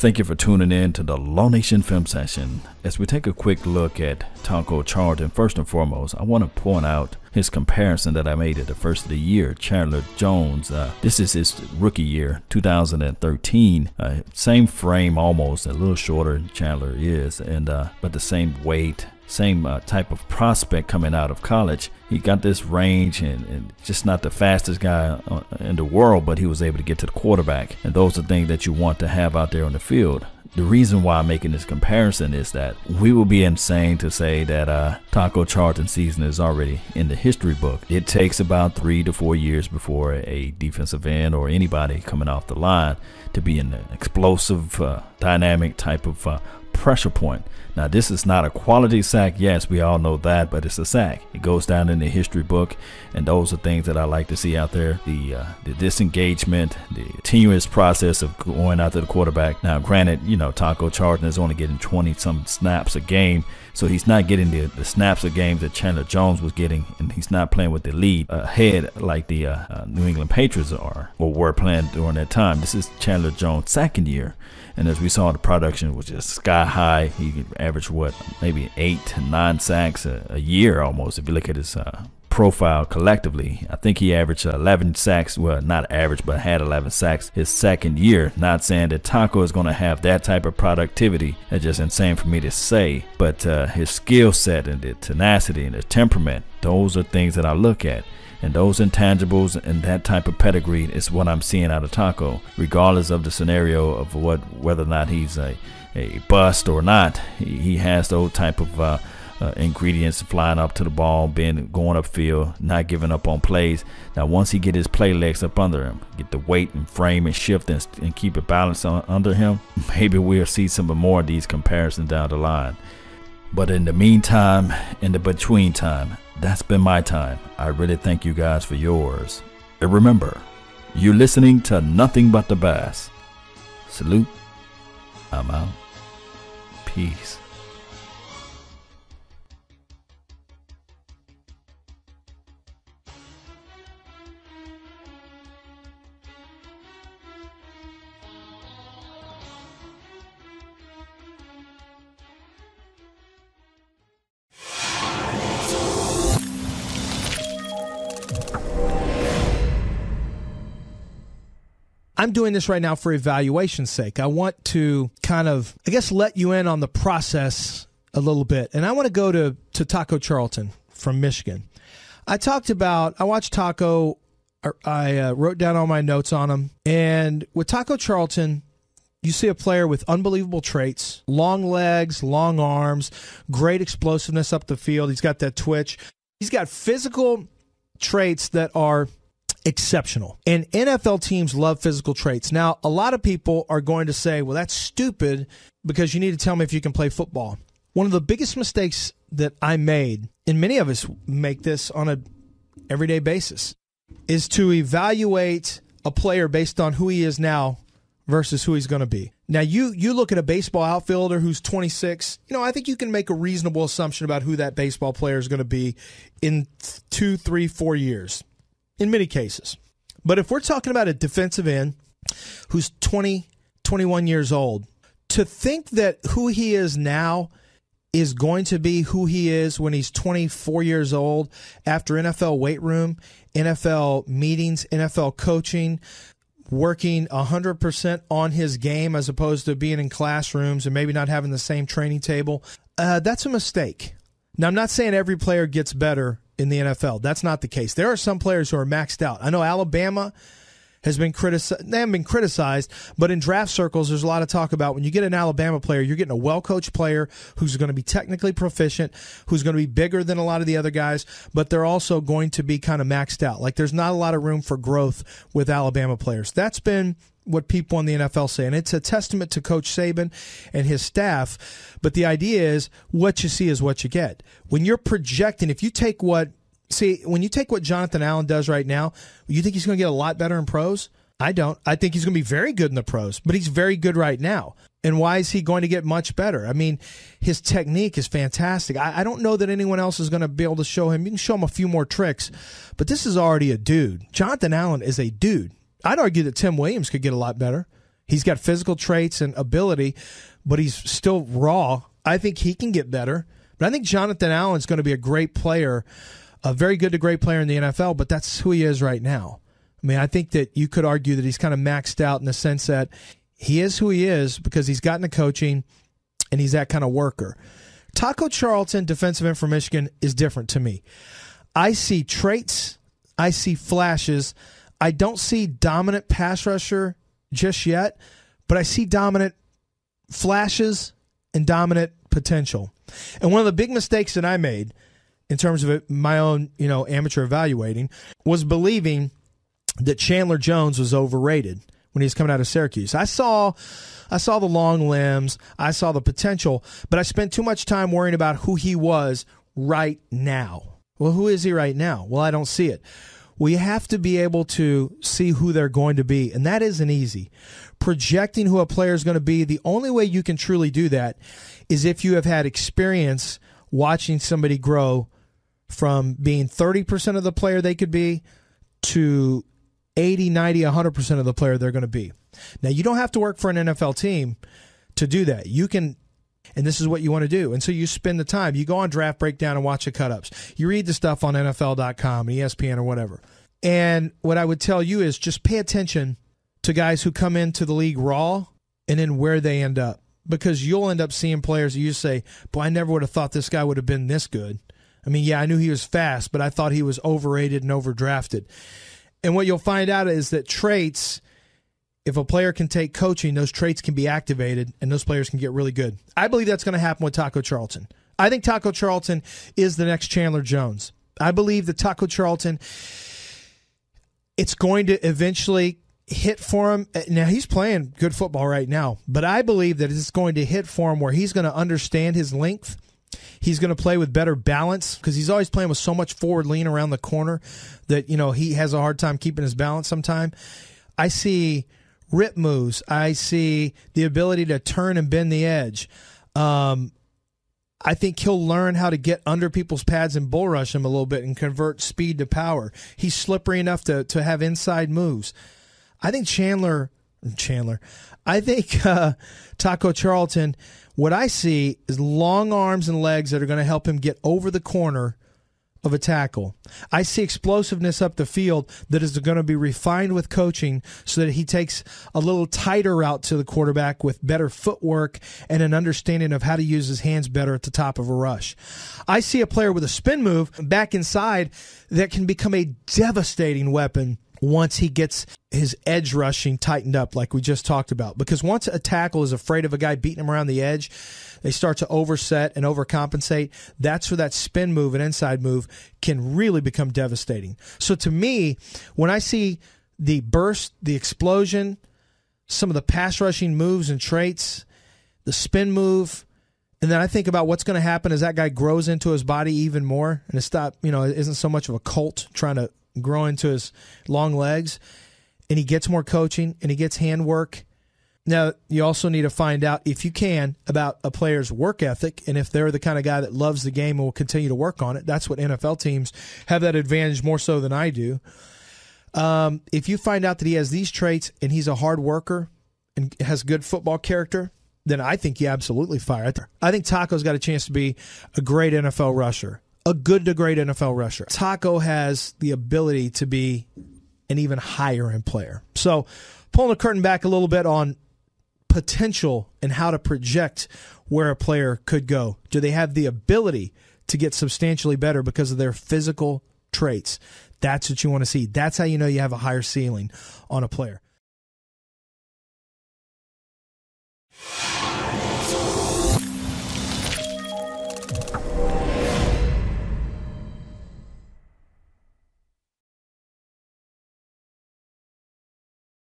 Thank you for tuning in to the Law Nation Film Session. As we take a quick look at Taco Charlton, first and foremost, I want to point out his comparison that I made at the first of the year. Chandler Jones, uh, this is his rookie year, 2013. Uh, same frame almost, a little shorter Chandler is, and uh, but the same weight, same uh, type of prospect coming out of college. He got this range and, and, just not the fastest guy uh, in the world, but he was able to get to the quarterback. And those are things that you want to have out there on the field. The reason why I'm making this comparison is that we will be insane to say that uh, Taco Charlton season is already in the history book. It takes about three to four years before a defensive end or anybody coming off the line to be an explosive, uh, dynamic type of uh, pressure point. Now, this is not a quality sack. Yes, we all know that, but it's a sack. It goes down in the history book, and those are things that I like to see out there. The uh, the disengagement, the continuous process of going after the quarterback. Now, granted, you know Taco Charlton is only getting 20 some snaps a game, so he's not getting the, the snaps of games that Chandler Jones was getting, and he's not playing with the lead ahead like the uh, uh, New England Patriots are or were playing during that time. This is Chandler Jones' second year. And as we saw, the production was just sky high. He averaged what, maybe eight to nine sacks a, a year almost. If you look at his uh, profile collectively, I think he averaged 11 sacks. Well, not average, but had 11 sacks his second year. Not saying that Taco is going to have that type of productivity. That's just insane for me to say. But uh, his skill set and the tenacity and the temperament, those are things that I look at. And those intangibles and that type of pedigree is what I'm seeing out of Taco, regardless of the scenario of what whether or not he's a, a bust or not. He, he has those type of uh, uh, ingredients flying up to the ball, being going upfield, not giving up on plays. Now, once he get his play legs up under him, get the weight and frame and shift and, and keep it balanced on, under him, maybe we'll see some more of these comparisons down the line. But in the meantime, in the between time, that's been my time. I really thank you guys for yours. And remember, you're listening to nothing but the bass. Salute. I'm out. Peace. I'm doing this right now for evaluation's sake. I want to kind of, I guess, let you in on the process a little bit. And I want to go to, to Taco Charlton from Michigan. I talked about, I watched Taco, I uh, wrote down all my notes on him. And with Taco Charlton, you see a player with unbelievable traits long legs, long arms, great explosiveness up the field. He's got that twitch. He's got physical traits that are exceptional. And NFL teams love physical traits. Now, a lot of people are going to say, well, that's stupid because you need to tell me if you can play football. One of the biggest mistakes that I made, and many of us make this on a everyday basis, is to evaluate a player based on who he is now versus who he's going to be. Now, you you look at a baseball outfielder who's 26. You know, I think you can make a reasonable assumption about who that baseball player is going to be in two, three, four years in many cases. But if we're talking about a defensive end who's 20, 21 years old, to think that who he is now is going to be who he is when he's 24 years old after NFL weight room, NFL meetings, NFL coaching, working 100% on his game as opposed to being in classrooms and maybe not having the same training table, uh, that's a mistake. Now, I'm not saying every player gets better in the NFL. That's not the case. There are some players who are maxed out. I know Alabama has been criticized. They haven't been criticized, but in draft circles, there's a lot of talk about when you get an Alabama player, you're getting a well coached player who's going to be technically proficient, who's going to be bigger than a lot of the other guys, but they're also going to be kind of maxed out. Like there's not a lot of room for growth with Alabama players. That's been what people in the NFL say. And it's a testament to Coach Saban and his staff. But the idea is what you see is what you get. When you're projecting, if you take what, see, when you take what Jonathan Allen does right now, you think he's going to get a lot better in pros? I don't. I think he's going to be very good in the pros, but he's very good right now. And why is he going to get much better? I mean, his technique is fantastic. I, I, don't know that anyone else is going to be able to show him. You can show him a few more tricks, but this is already a dude. Jonathan Allen is a dude. I'd argue that Tim Williams could get a lot better. He's got physical traits and ability, but he's still raw. I think he can get better. But I think Jonathan Allen's going to be a great player, a very good to great player in the NFL, but that's who he is right now. I mean, I think that you could argue that he's kind of maxed out in the sense that he is who he is because he's gotten the coaching and he's that kind of worker. Taco Charlton, defensive end for Michigan, is different to me. I see traits, I see flashes. I don't see dominant pass rusher just yet, but I see dominant flashes and dominant potential. And one of the big mistakes that I made in terms of my own, you know, amateur evaluating was believing that Chandler Jones was overrated when he was coming out of Syracuse. I saw I saw the long limbs, I saw the potential, but I spent too much time worrying about who he was right now. Well, who is he right now? Well, I don't see it. We have to be able to see who they're going to be, and that isn't easy. Projecting who a player is going to be, the only way you can truly do that is if you have had experience watching somebody grow from being 30% of the player they could be to 80, 90, 100% of the player they're going to be. Now, you don't have to work for an NFL team to do that. You can, and this is what you want to do. And so you spend the time. You go on draft breakdown and watch the cutups. You read the stuff on NFL.com and ESPN or whatever. And what I would tell you is just pay attention to guys who come into the league raw and then where they end up. Because you'll end up seeing players that you say, Boy, I never would have thought this guy would have been this good. I mean, yeah, I knew he was fast, but I thought he was overrated and overdrafted. And what you'll find out is that traits, if a player can take coaching, those traits can be activated and those players can get really good. I believe that's going to happen with Taco Charlton. I think Taco Charlton is the next Chandler Jones. I believe that Taco Charlton, it's going to eventually hit for him. Now, he's playing good football right now, but I believe that it's going to hit for him where he's going to understand his length He's going to play with better balance because he's always playing with so much forward lean around the corner that you know he has a hard time keeping his balance. Sometime I see rip moves. I see the ability to turn and bend the edge. Um, I think he'll learn how to get under people's pads and bull rush them a little bit and convert speed to power. He's slippery enough to to have inside moves. I think Chandler Chandler. I think uh, Taco Charlton what I see is long arms and legs that are going to help him get over the corner of a tackle. I see explosiveness up the field that is going to be refined with coaching so that he takes a little tighter route to the quarterback with better footwork and an understanding of how to use his hands better at the top of a rush. I see a player with a spin move back inside that can become a devastating weapon once he gets his edge rushing tightened up, like we just talked about. Because once a tackle is afraid of a guy beating him around the edge, they start to overset and overcompensate. That's where that spin move and inside move can really become devastating. So to me, when I see the burst, the explosion, some of the pass rushing moves and traits, the spin move, and then I think about what's going to happen as that guy grows into his body even more, and it's not, you know, it isn't so much of a cult trying to grow into his long legs, and he gets more coaching and he gets handwork. Now, you also need to find out, if you can, about a player's work ethic and if they're the kind of guy that loves the game and will continue to work on it. That's what NFL teams have that advantage more so than I do. Um, if you find out that he has these traits and he's a hard worker and has good football character, then I think you absolutely fire. I think Taco's got a chance to be a great NFL rusher a good to great NFL rusher. Taco has the ability to be an even higher end player. So, pulling the curtain back a little bit on potential and how to project where a player could go. Do they have the ability to get substantially better because of their physical traits? That's what you want to see. That's how you know you have a higher ceiling on a player.